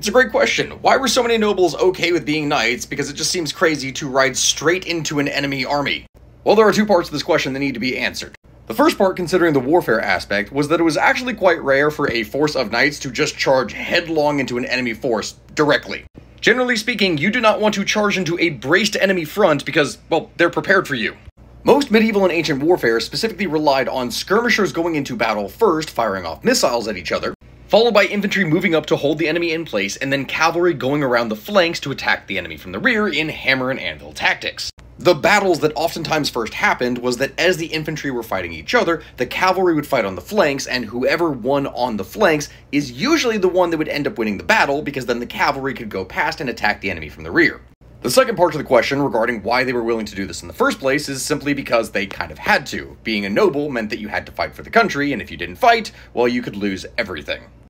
It's a great question. Why were so many nobles okay with being knights? Because it just seems crazy to ride straight into an enemy army. Well, there are two parts to this question that need to be answered. The first part, considering the warfare aspect, was that it was actually quite rare for a force of knights to just charge headlong into an enemy force directly. Generally speaking, you do not want to charge into a braced enemy front because, well, they're prepared for you. Most medieval and ancient warfare specifically relied on skirmishers going into battle first, firing off missiles at each other, followed by infantry moving up to hold the enemy in place, and then cavalry going around the flanks to attack the enemy from the rear in hammer and anvil tactics. The battles that oftentimes first happened was that as the infantry were fighting each other, the cavalry would fight on the flanks, and whoever won on the flanks is usually the one that would end up winning the battle because then the cavalry could go past and attack the enemy from the rear. The second part of the question regarding why they were willing to do this in the first place is simply because they kind of had to. Being a noble meant that you had to fight for the country, and if you didn't fight, well, you could lose everything.